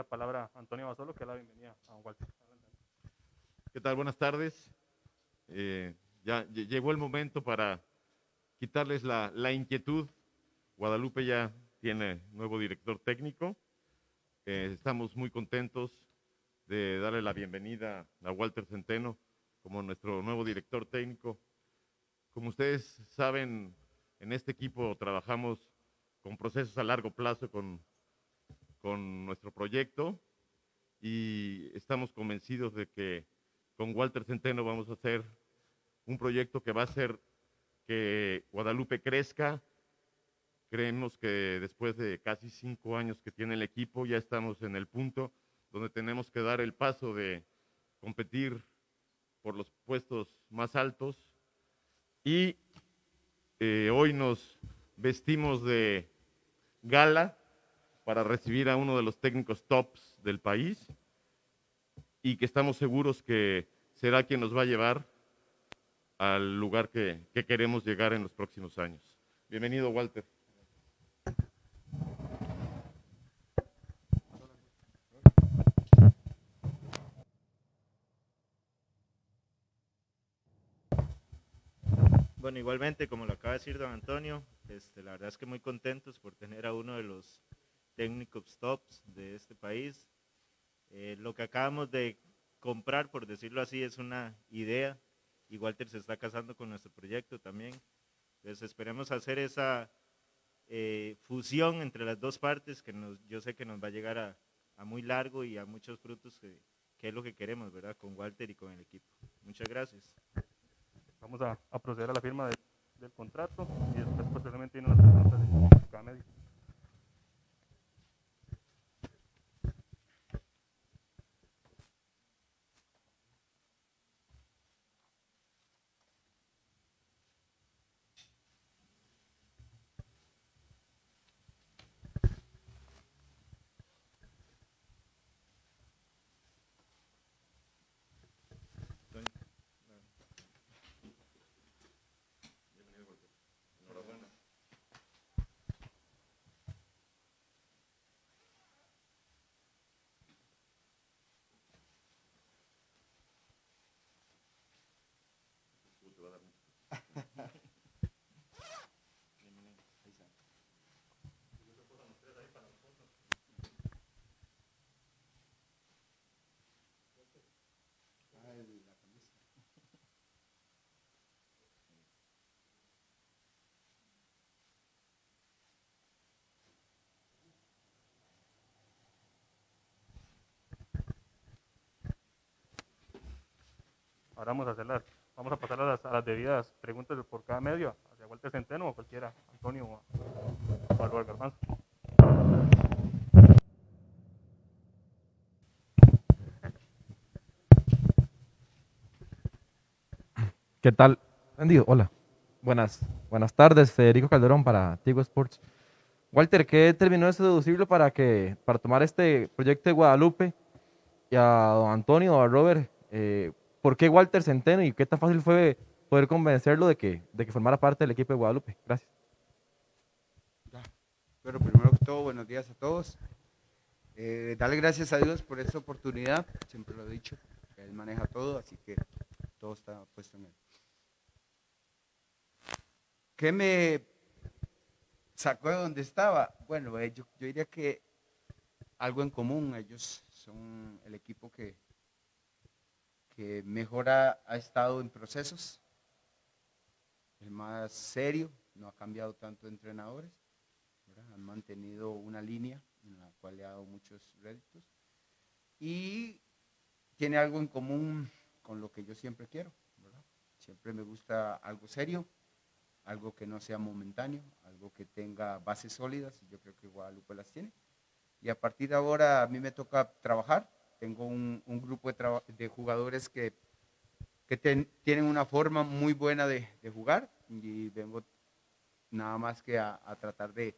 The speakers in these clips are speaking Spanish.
la palabra a Antonio Basolo, que la bienvenida a don Walter. ¿Qué tal? Buenas tardes. Eh, ya llegó el momento para quitarles la, la, inquietud. Guadalupe ya tiene nuevo director técnico. Eh, estamos muy contentos de darle la bienvenida a Walter Centeno como nuestro nuevo director técnico. Como ustedes saben, en este equipo trabajamos con procesos a largo plazo con, con nuestro proyecto y estamos convencidos de que con Walter Centeno vamos a hacer un proyecto que va a hacer que Guadalupe crezca. Creemos que después de casi cinco años que tiene el equipo ya estamos en el punto donde tenemos que dar el paso de competir por los puestos más altos y eh, hoy nos vestimos de gala para recibir a uno de los técnicos tops del país y que estamos seguros que será quien nos va a llevar al lugar que, que queremos llegar en los próximos años. Bienvenido, Walter. Bueno, igualmente, como lo acaba de decir don Antonio, este, la verdad es que muy contentos por tener a uno de los técnicos tops de este país. Eh, lo que acabamos de comprar, por decirlo así, es una idea y Walter se está casando con nuestro proyecto también. Entonces esperemos hacer esa eh, fusión entre las dos partes que nos, yo sé que nos va a llegar a, a muy largo y a muchos frutos que, que, es lo que queremos, ¿verdad? Con Walter y con el equipo. Muchas gracias. Vamos a, a proceder a la firma de, del contrato y después posteriormente vienen las preguntas de cada medio. Ahora vamos a hacer las, vamos a pasar a las, debidas preguntas por cada medio, hacia Walter Centeno o cualquiera, Antonio o, o Álvaro Garbanzo. ¿Qué tal? Hola. Buenas, buenas tardes, Federico Calderón para Tigo Sports. Walter, ¿qué terminó de seducirlo para que para tomar este proyecto de Guadalupe y a don Antonio a Robert? Eh, ¿Por qué Walter Centeno y qué tan fácil fue poder convencerlo de que, de que formara parte del equipo de Guadalupe? Gracias. Pero primero que todo, buenos días a todos. Eh, darle gracias a Dios por esta oportunidad, siempre lo he dicho, Él maneja todo, así que todo está puesto en Él. ¿Qué me sacó de donde estaba? Bueno, eh, yo, yo diría que algo en común, ellos son el equipo que, que mejor ha, estado en procesos, el más serio, no ha cambiado tanto de entrenadores, han mantenido una línea en la cual le ha dado muchos réditos y tiene algo en común con lo que yo siempre quiero, siempre me gusta algo serio, algo que no sea momentáneo, algo que tenga bases sólidas, y yo creo que Guadalupe las tiene. Y a partir de ahora a mí me toca trabajar, tengo un, grupo de, jugadores que, que tienen una forma muy buena de, jugar y vengo nada más que a, tratar de,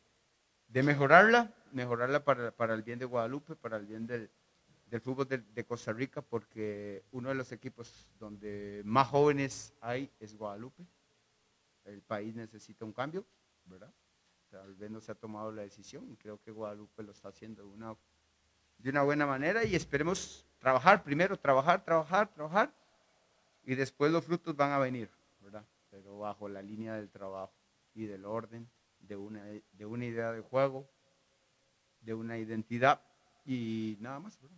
de, mejorarla, mejorarla para, el bien de Guadalupe, para el bien del, fútbol de, Costa Rica, porque uno de los equipos donde más jóvenes hay es Guadalupe. El país necesita un cambio, ¿verdad? Tal vez no se ha tomado la decisión creo que Guadalupe lo está haciendo una de una buena manera y esperemos trabajar primero, trabajar, trabajar, trabajar y después los frutos van a venir, ¿verdad? Pero bajo la línea del trabajo y del orden, de una, de una idea de juego, de una identidad y nada más, ¿verdad?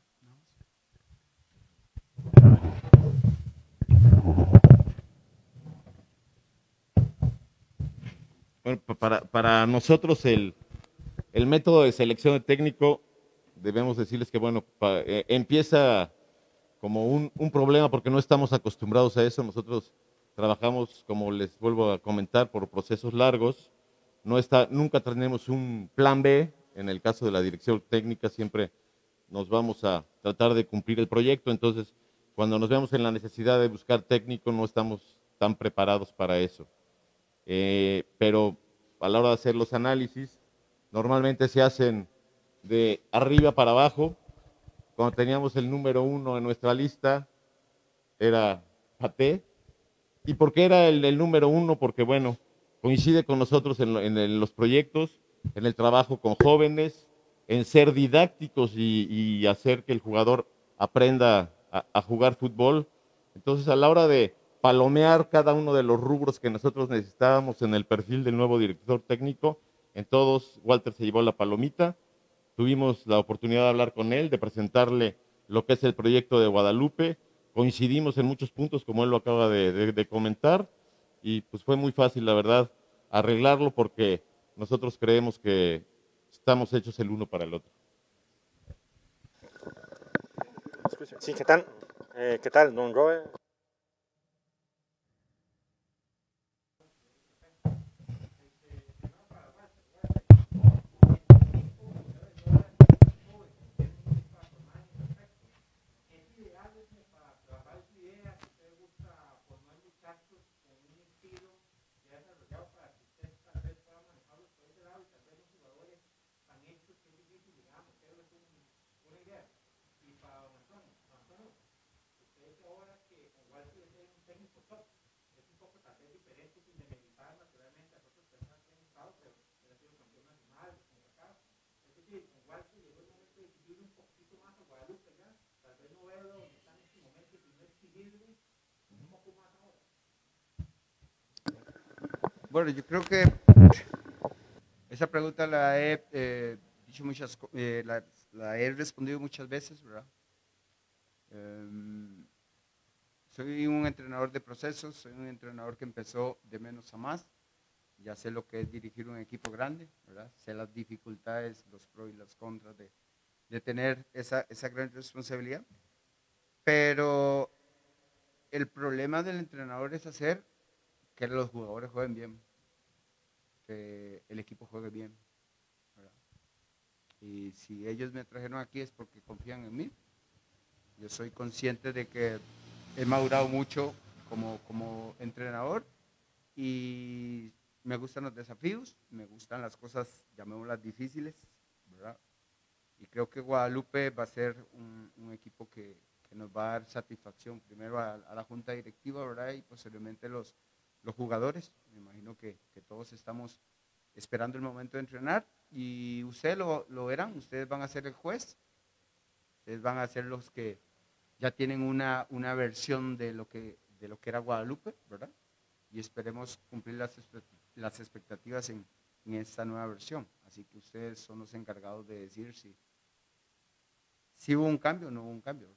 Bueno, para, para nosotros el, el método de selección de técnico, debemos decirles que, bueno, eh, empieza como un, un problema porque no estamos acostumbrados a eso. Nosotros trabajamos, como les vuelvo a comentar, por procesos largos. No está, nunca tenemos un plan B. En el caso de la dirección técnica, siempre nos vamos a tratar de cumplir el proyecto. Entonces, cuando nos vemos en la necesidad de buscar técnico, no estamos tan preparados para eso. Eh, pero a la hora de hacer los análisis, normalmente se hacen de arriba para abajo. Cuando teníamos el número uno en nuestra lista, era Paté. ¿Y por qué era el, número uno? Porque, bueno, coincide con nosotros en, en los proyectos, en el trabajo con jóvenes, en ser didácticos y, y hacer que el jugador aprenda a, a jugar fútbol. Entonces, a la hora de palomear cada uno de los rubros que nosotros necesitábamos en el perfil del nuevo director técnico, en todos Walter se llevó la palomita. Tuvimos la oportunidad de hablar con él, de presentarle lo que es el proyecto de Guadalupe. Coincidimos en muchos puntos, como él lo acaba de, comentar, y pues fue muy fácil, la verdad, arreglarlo porque nosotros creemos que estamos hechos el uno para el otro. Sí, ¿qué tal? Eh, ¿Qué tal, don Robert? Bueno, yo creo que esa pregunta la he eh, dicho muchas, eh, la, la he respondido muchas veces, ¿verdad? Em, soy un entrenador de procesos, soy un entrenador que empezó de menos a más. Ya sé lo que es dirigir un equipo grande, ¿verdad? Sé las dificultades, los pros y las contras de, de tener esa, esa gran responsabilidad. Pero el problema del entrenador es hacer que los jugadores jueguen bien, que el equipo juegue bien. Y si ellos me trajeron aquí es porque confían en mí. Yo soy consciente de que he madurado mucho como, como entrenador y me gustan los desafíos, me gustan las cosas, llamémoslas difíciles, ¿verdad? Y creo que Guadalupe va a ser un, equipo que, nos va a dar satisfacción primero a, la junta directiva, ¿verdad? Y posteriormente los, los jugadores. Me imagino que, todos estamos esperando el momento de entrenar y ustedes lo, lo verán, ustedes van a ser el juez, ustedes van a ser los que ya tienen una, una versión de lo, que, de lo que era Guadalupe, ¿verdad? Y esperemos cumplir las, las expectativas en, en esta nueva versión. Así que ustedes son los encargados de decir si, si hubo un cambio o no hubo un cambio.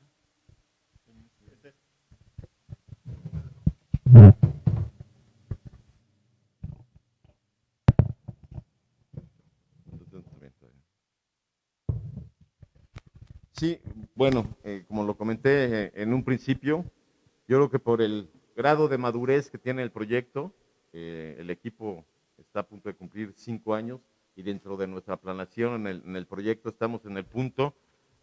Sí, bueno, eh, como lo comenté eh, en un principio, yo creo que por el grado de madurez que tiene el proyecto, eh, el equipo está a punto de cumplir cinco años y dentro de nuestra planación en el, proyecto estamos en el punto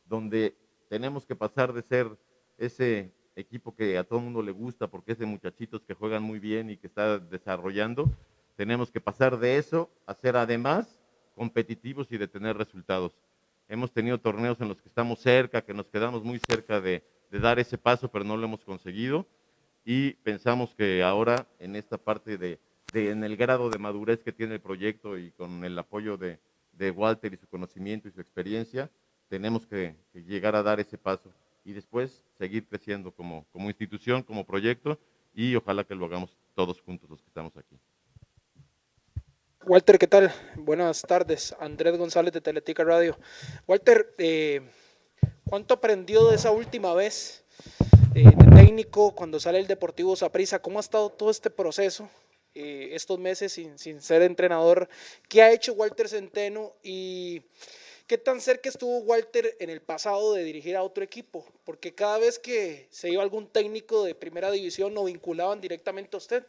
donde tenemos que pasar de ser ese equipo que a todo mundo le gusta porque es de muchachitos que juegan muy bien y que está desarrollando, tenemos que pasar de eso a ser además competitivos y de tener resultados. Hemos tenido torneos en los que estamos cerca, que nos quedamos muy cerca de, dar ese paso, pero no lo hemos conseguido. Y pensamos que ahora, en esta parte de, en el grado de madurez que tiene el proyecto y con el apoyo de, Walter y su conocimiento y su experiencia, tenemos que, llegar a dar ese paso y después seguir creciendo como institución, como proyecto y ojalá que lo hagamos todos juntos los que estamos aquí. Walter, ¿qué tal? Buenas tardes. Andrés González de Teletica Radio. Walter, eh, ¿cuánto aprendió de esa última vez eh, de técnico cuando sale el Deportivo Saprissa? ¿Cómo ha estado todo este proceso eh, estos meses sin, sin, ser entrenador? ¿Qué ha hecho Walter Centeno y qué tan cerca estuvo Walter en el pasado de dirigir a otro equipo? Porque cada vez que se iba algún técnico de primera división lo vinculaban directamente a usted.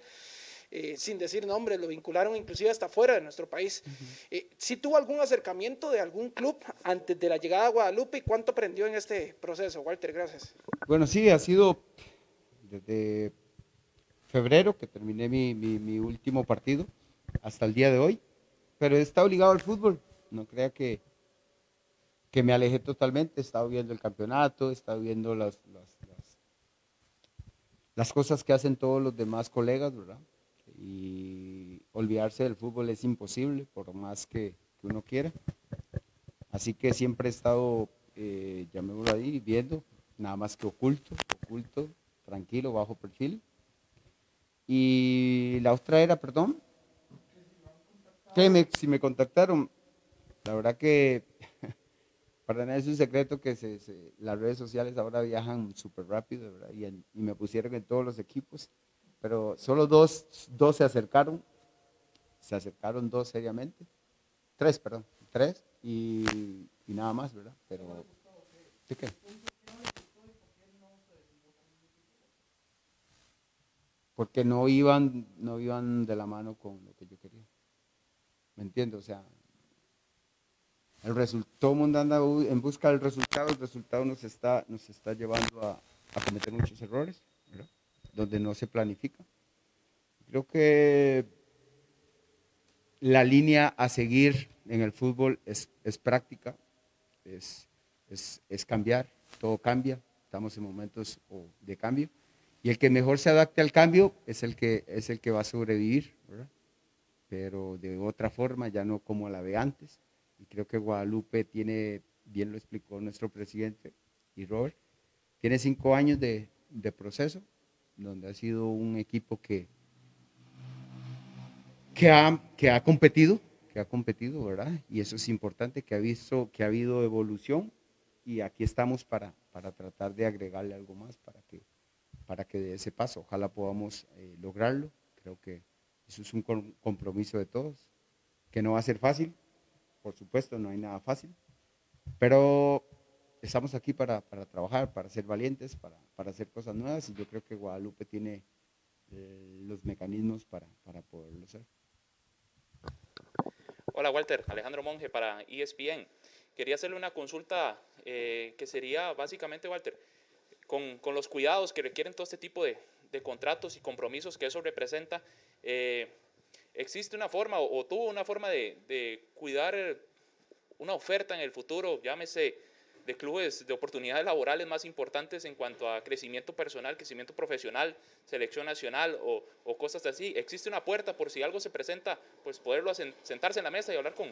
Eh, sin decir nombres, lo vincularon inclusive hasta fuera de nuestro país. Eh, ¿Sí tuvo algún acercamiento de algún club antes de la llegada a Guadalupe y cuánto aprendió en este proceso? Walter, gracias. Bueno, sí, ha sido desde febrero que terminé mi, mi, mi último partido hasta el día de hoy, pero está obligado al fútbol. No crea que, que me alejé totalmente, he estado viendo el campeonato, he estado viendo las, las, las, las cosas que hacen todos los demás colegas, ¿verdad? Y olvidarse del fútbol es imposible, por más que, uno quiera. Así que siempre he estado, eh, llamémoslo ahí, viendo, nada más que oculto, oculto, tranquilo, bajo perfil. Y la otra era, perdón, que me, si me contactaron, la verdad que para nadie es un secreto que se, las redes sociales ahora viajan súper rápido, y me pusieron en todos los equipos pero solo dos, dos se acercaron, se acercaron dos seriamente, tres, perdón, tres y, nada más, ¿verdad? Pero, ¿sí qué? Porque no iban, no iban de la mano con lo que yo quería. ¿Me entiendes? O sea, el resultado, todo mundo anda en busca del resultado, el resultado nos está, nos está llevando a cometer muchos errores. Donde no se planifica. Creo que la línea a seguir en el fútbol es, es práctica, es, es, cambiar, todo cambia, estamos en momentos de cambio, y el que mejor se adapte al cambio es el que, es el que va a sobrevivir, pero de otra forma, ya no como la de antes, y creo que Guadalupe tiene, bien lo explicó nuestro presidente y Robert, tiene cinco años de, de proceso, donde ha sido un equipo que, que, ha, que ha competido, que ha competido, ¿verdad? Y eso es importante, que ha visto que ha habido evolución y aquí estamos para, para tratar de agregarle algo más para que, para que dé ese paso. Ojalá podamos eh, lograrlo. Creo que eso es un compromiso de todos, que no va a ser fácil, por supuesto, no hay nada fácil, pero estamos aquí para, para, trabajar, para ser valientes, para, para, hacer cosas nuevas y yo creo que Guadalupe tiene eh, los mecanismos para, para poderlo hacer. Hola Walter, Alejandro Monge para ESPN. Quería hacerle una consulta eh, que sería básicamente, Walter, con, con, los cuidados que requieren todo este tipo de, de contratos y compromisos que eso representa, eh, ¿existe una forma o, o, tuvo una forma de, de cuidar una oferta en el futuro, llámese de clubes de oportunidades laborales más importantes en cuanto a crecimiento personal, crecimiento profesional, selección nacional o, o, cosas así. Existe una puerta por si algo se presenta, pues poderlo sentarse en la mesa y hablar con,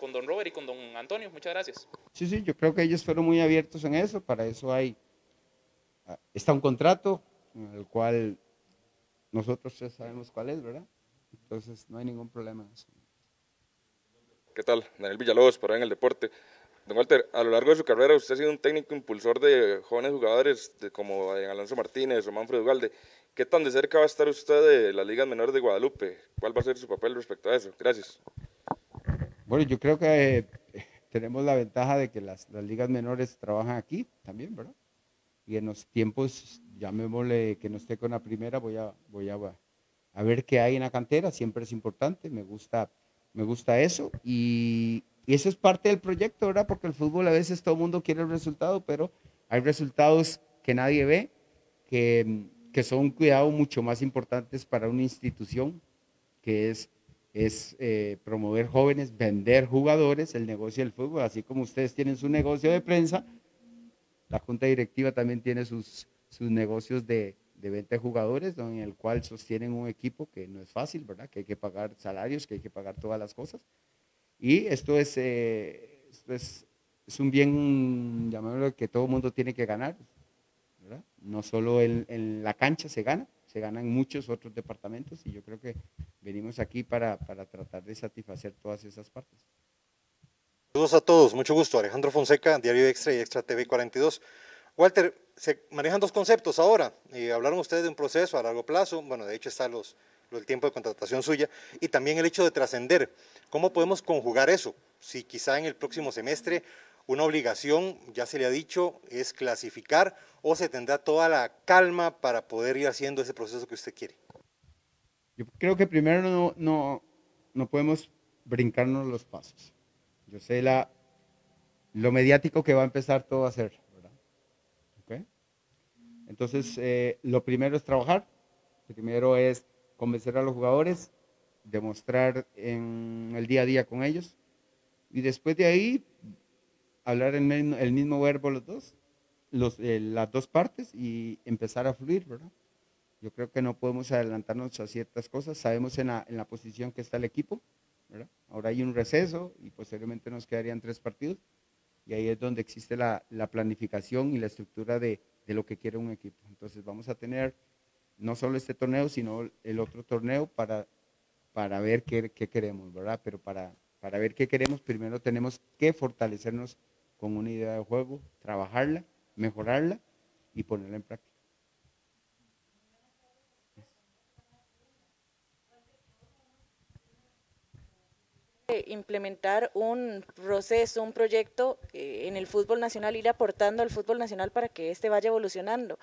con don Robert y con don Antonio. Muchas gracias. Sí, sí, yo creo que ellos fueron muy abiertos en eso, para eso hay, está un contrato en el cual nosotros ya sabemos cuál es, ¿verdad? Entonces no hay ningún problema en eso. ¿Qué tal? Daniel Villalobos, para en el deporte. Don Walter, a lo largo de su carrera usted ha sido un técnico impulsor de jóvenes jugadores de, como Alonso Martínez o Manfred Ugalde. ¿Qué tan de cerca va a estar usted de las ligas menores de Guadalupe? ¿Cuál va a ser su papel respecto a eso? Gracias. Bueno, yo creo que eh, tenemos la ventaja de que las, ligas menores trabajan aquí también, ¿verdad? Y en los tiempos, llamémosle que no esté con la primera, voy a, voy a ver qué hay en la cantera, siempre es importante, me gusta, me gusta eso. Y, y eso es parte del proyecto, ¿verdad? Porque el fútbol a veces todo el mundo quiere el resultado, pero hay resultados que nadie ve, que, que son un cuidado mucho más importantes para una institución, que es, es eh, promover jóvenes, vender jugadores, el negocio del fútbol, así como ustedes tienen su negocio de prensa, la junta directiva también tiene sus, sus negocios de, de venta de jugadores, en el cual sostienen un equipo que no es fácil, ¿verdad? Que hay que pagar salarios, que hay que pagar todas las cosas. Y esto es, eh, esto es es un bien, llamémoslo, que todo mundo tiene que ganar. ¿verdad? No solo en, en la cancha se gana, se gana en muchos otros departamentos y yo creo que venimos aquí para, para tratar de satisfacer todas esas partes. Saludos a todos, mucho gusto. Alejandro Fonseca, Diario Extra y Extra TV 42. Walter, se manejan dos conceptos ahora. Y hablaron ustedes de un proceso a largo plazo. Bueno, de hecho está los, el tiempo de contratación suya y también el hecho de trascender. ¿Cómo podemos conjugar eso? Si quizá en el próximo semestre una obligación, ya se le ha dicho, es clasificar o se tendrá toda la calma para poder ir haciendo ese proceso que usted quiere. Yo creo que primero no, no, no podemos brincarnos los pasos. Yo sé la, lo mediático que va a empezar todo a ser. ¿verdad? ¿Okay? Entonces, eh, lo primero es trabajar. Primero es convencer a los jugadores, demostrar en el día a día con ellos. Y después de ahí, hablar el mismo, el mismo verbo los dos, eh, las dos partes y empezar a fluir, ¿verdad? Yo creo que no podemos adelantarnos a ciertas cosas. Sabemos en la, posición que está el equipo. Ahora hay un receso y posteriormente nos quedarían tres partidos. Y ahí es donde existe la, la planificación y la estructura de, de, lo que quiere un equipo. Entonces vamos a tener no solo este torneo, sino el otro torneo para, para ver qué, queremos, ¿verdad? Pero para, para ver qué queremos, primero tenemos que fortalecernos con una idea de juego, trabajarla, mejorarla y ponerla en práctica. Implementar un proceso, un proyecto eh, en el fútbol nacional, ir aportando al fútbol nacional para que éste vaya evolucionando.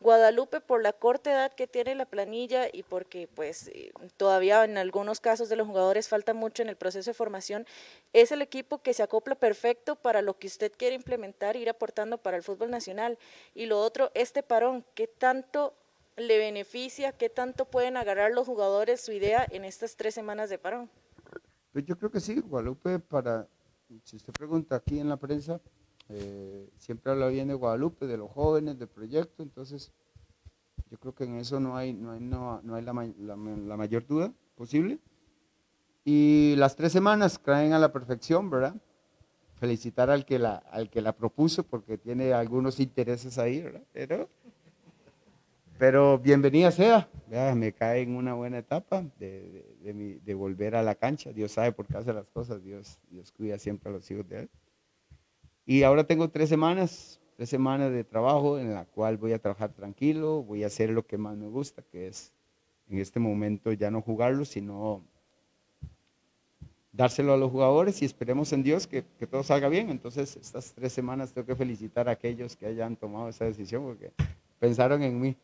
Guadalupe, por la corta edad que tiene la planilla y porque pues eh, todavía en algunos casos de los jugadores falta mucho en el proceso de formación, es el equipo que se acopla perfecto para lo que usted quiere implementar, ir aportando para el fútbol nacional. Y lo otro, este parón, ¿qué tanto le beneficia, qué tanto pueden agarrar los jugadores su idea en estas tres semanas de parón? Pues yo creo que sí, Guadalupe, para, si usted pregunta aquí en la prensa, eh, siempre habla bien de Guadalupe, de los jóvenes, del proyecto, entonces yo creo que en eso no hay, no hay, no, no hay la, la, la, mayor duda posible. Y las tres semanas caen a la perfección, ¿verdad? Felicitar al que la, al que la propuso porque tiene algunos intereses ahí, ¿verdad? Pero, pero bienvenida sea, me cae en una buena etapa de, volver a la cancha. Dios sabe por qué hace las cosas, Dios, Dios cuida siempre a los hijos de él. Y ahora tengo tres semanas, tres semanas de trabajo en la cual voy a trabajar tranquilo, voy a hacer lo que más me gusta, que es en este momento ya no jugarlo, sino dárselo a los jugadores y esperemos en Dios que, que, todo salga bien. Entonces, estas tres semanas tengo que felicitar a aquellos que hayan tomado esa decisión porque pensaron en mí.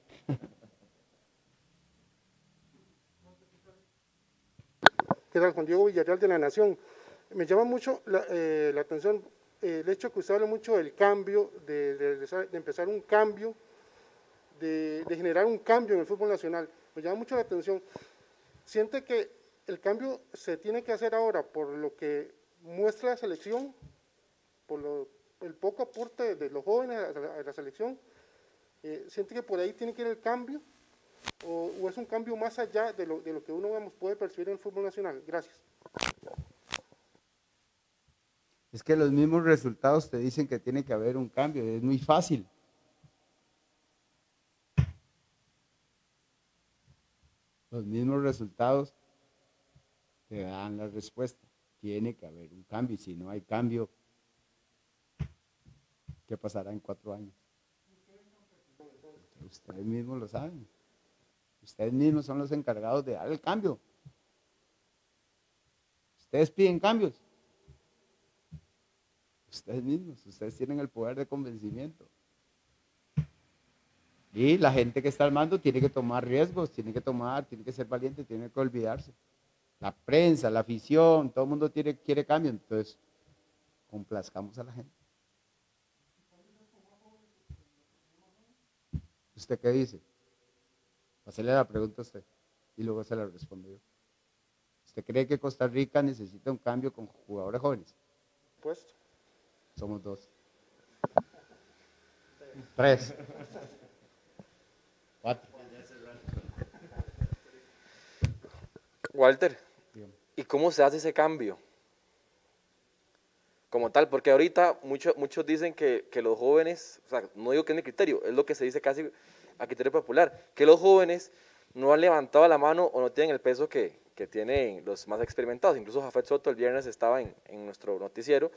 ¿Qué tal? Juan Diego Villarreal de la Nación. Me llama mucho la, eh, atención el hecho que usted habla mucho del cambio, de, empezar un cambio, de, generar un cambio en el fútbol nacional. Me llama mucho la atención. ¿Siente que el cambio se tiene que hacer ahora por lo que muestra la selección, por lo, el poco aporte de los jóvenes a la selección? Eh, ¿Siente que por ahí tiene que ir el cambio? ¿O, es un cambio más allá de lo, de lo que uno puede percibir en el fútbol nacional? Gracias. Es que los mismos resultados te dicen que tiene que haber un cambio, es muy fácil. Los mismos resultados te dan la respuesta. Tiene que haber un cambio y si no hay cambio, ¿qué pasará en cuatro años? Ustedes mismos lo saben. Ustedes mismos son los encargados de dar el cambio. Ustedes piden cambios ustedes mismos, ustedes tienen el poder de convencimiento. Y la gente que está al mando tiene que tomar riesgos, tiene que tomar, tiene que ser valiente, tiene que olvidarse. La prensa, la afición, todo el mundo quiere cambio, entonces complazcamos a la gente. ¿Usted qué dice? Hacerle la pregunta a usted y luego se la respondo yo. ¿Usted cree que Costa Rica necesita un cambio con jugadores jóvenes? Puesto. Somos dos. Tres. Cuatro. Walter, ¿y cómo se hace ese cambio? Como tal, porque ahorita mucho, muchos dicen que, que los jóvenes, o sea, no digo que es mi criterio, es lo que se dice casi a criterio popular, que los jóvenes no han levantado la mano o no tienen el peso que, que tienen los más experimentados. Incluso Jafet Soto el viernes estaba en, en nuestro noticiero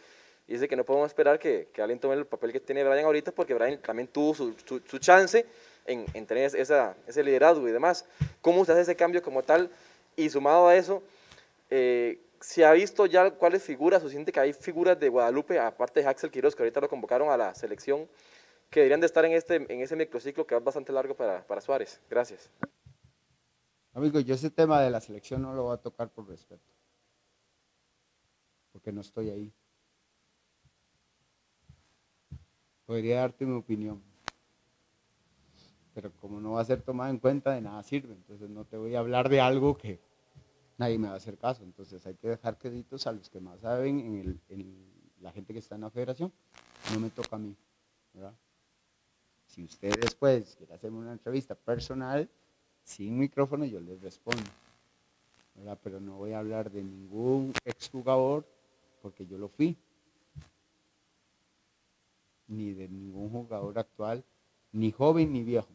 y dice que no podemos esperar que, que, alguien tome el papel que tiene Brian ahorita porque Brian también tuvo su, su, su chance en, en tener esa, ese liderazgo y demás. ¿Cómo usted hace ese cambio como tal? Y sumado a eso, eh, ¿se ha visto ya cuáles figuras o siente que hay figuras de Guadalupe, aparte de Axel Quiroz, que ahorita lo convocaron a la selección, que deberían de estar en, este, en ese microciclo que es bastante largo para, para Suárez? Gracias. Amigo, yo ese tema de la selección no lo voy a tocar por respeto, porque no estoy ahí. Podría darte mi opinión, pero como no va a ser tomada en cuenta, de nada sirve. Entonces no te voy a hablar de algo que nadie me va a hacer caso. Entonces hay que dejar créditos a los que más saben, en, el, en la gente que está en la federación. No me toca a mí. Si usted después quiere hacerme una entrevista personal, sin micrófono, yo les respondo. ¿verdad? Pero no voy a hablar de ningún exjugador, porque yo lo fui. Ni de ningún jugador actual, ni joven ni viejo.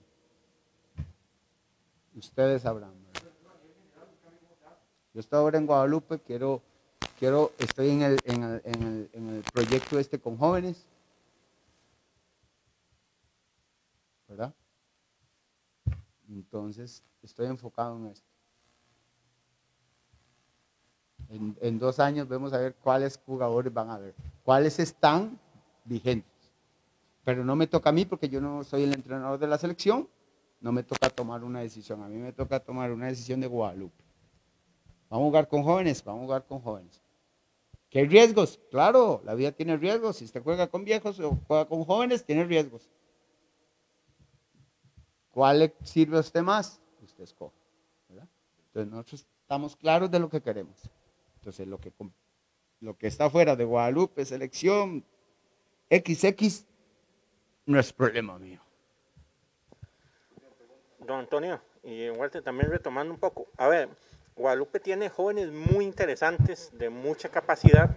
Ustedes sabrán. Yo estoy ahora en Guadalupe, quiero, quiero, estoy en el, en el, en el, en el proyecto este con jóvenes. ¿Verdad? Entonces, estoy enfocado en esto. En, en, dos años vamos a ver cuáles jugadores van a ver, cuáles están vigentes. Pero no me toca a mí porque yo no soy el entrenador de la selección, no me toca tomar una decisión, a mí me toca tomar una decisión de Guadalupe. Vamos a jugar con jóvenes, vamos a jugar con jóvenes. ¿Qué riesgos? Claro, la vida tiene riesgos. Si usted juega con viejos o juega con jóvenes, tiene riesgos. ¿Cuál le sirve a usted más? Usted escoge. Entonces nosotros estamos claros de lo que queremos. Entonces lo que, lo que está fuera de Guadalupe, selección XX, no es problema mío. Don Antonio, y Walter también retomando un poco. A ver, Guadalupe tiene jóvenes muy interesantes, de mucha capacidad,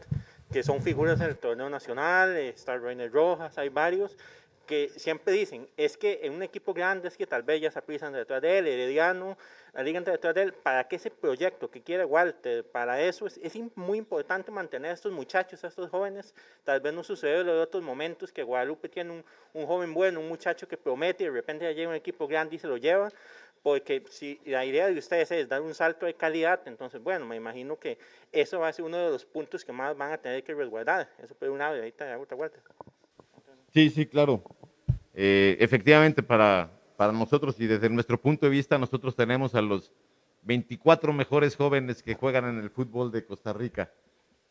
que son figuras en el torneo nacional, está Reiner Rojas, hay varios, que siempre dicen, es que en un equipo grande es que tal vez ya se aprisan detrás de él, Herediano, la liga detrás de él, para que ese proyecto que quiere Walter, para eso es, muy importante mantener a estos muchachos, a estos jóvenes, tal vez no sucede en otros momentos que Guadalupe tiene un, joven bueno, un muchacho que promete y de repente llega un equipo grande y se lo lleva, porque si la idea de ustedes es dar un salto de calidad, entonces, bueno, me imagino que eso va a ser uno de los puntos que más van a tener que resguardar. Eso puede una ahorita otra vuelta. Sí, sí, claro. Eh, efectivamente, para, para nosotros y desde nuestro punto de vista, nosotros tenemos a los 24 mejores jóvenes que juegan en el fútbol de Costa Rica.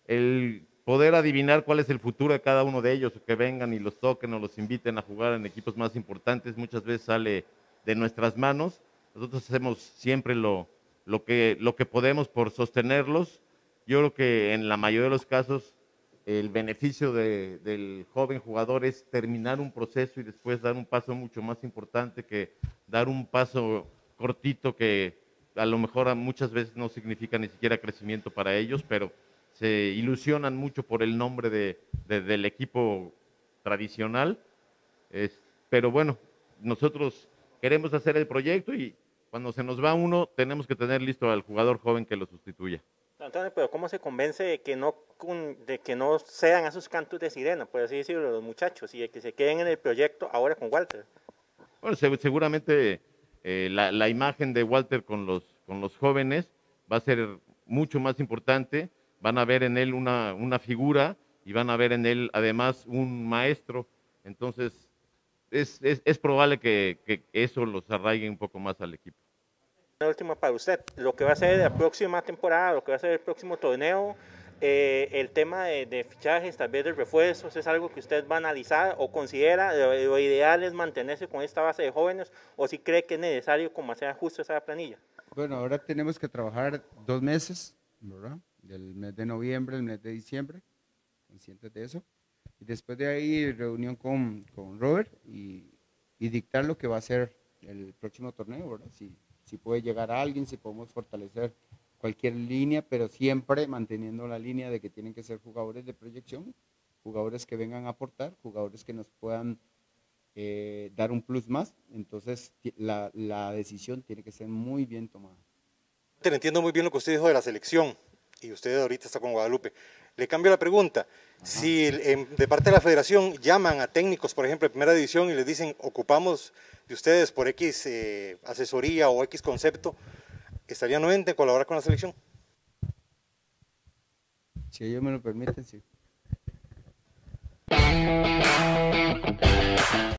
El poder adivinar cuál es el futuro de cada uno de ellos, que vengan y los toquen o los inviten a jugar en equipos más importantes, muchas veces sale de nuestras manos nosotros hacemos siempre lo, lo, que, lo que podemos por sostenerlos. Yo creo que en la mayoría de los casos el beneficio de, del joven jugador es terminar un proceso y después dar un paso mucho más importante que dar un paso cortito que a lo mejor muchas veces no significa ni siquiera crecimiento para ellos, pero se ilusionan mucho por el nombre de, del equipo tradicional. Es, pero bueno, nosotros queremos hacer el proyecto y cuando se nos va uno, tenemos que tener listo al jugador joven que lo sustituya. Antonio, pero ¿cómo se convence de que no, de que no sean esos cantos de sirena, por así decirlo, los muchachos, y de que se queden en el proyecto ahora con Walter? Bueno, seguramente eh, la, la, imagen de Walter con los, con los jóvenes va a ser mucho más importante. Van a ver en él una, una figura y van a ver en él además un maestro. Entonces, es, es, es probable que, que, eso los arraigue un poco más al equipo. La última para usted, lo que va a ser la próxima temporada, lo que va a ser el próximo torneo, eh, el tema de, de, fichajes, tal vez de refuerzos, es algo que usted va a analizar o considera lo, lo, ideal es mantenerse con esta base de jóvenes o si cree que es necesario como hacer ajustes a la planilla. Bueno, ahora tenemos que trabajar dos meses, ¿verdad? Del mes de noviembre, el mes de diciembre, conscientes de eso. Y después de ahí, reunión con, con Robert y, y, dictar lo que va a ser el próximo torneo, ¿verdad? Si, si puede llegar a alguien, si podemos fortalecer cualquier línea, pero siempre manteniendo la línea de que tienen que ser jugadores de proyección jugadores que vengan a aportar, jugadores que nos puedan eh, dar un plus más. Entonces, la, la decisión tiene que ser muy bien tomada. Te entiendo muy bien lo que usted dijo de la selección y usted ahorita está con Guadalupe. Le cambio la pregunta. Si em, de parte de la federación llaman a técnicos, por ejemplo, de primera división y les dicen ocupamos de ustedes por X eh, asesoría o X concepto, ¿estarían nuevamente en colaborar con la selección? Si ellos me lo permiten, sí.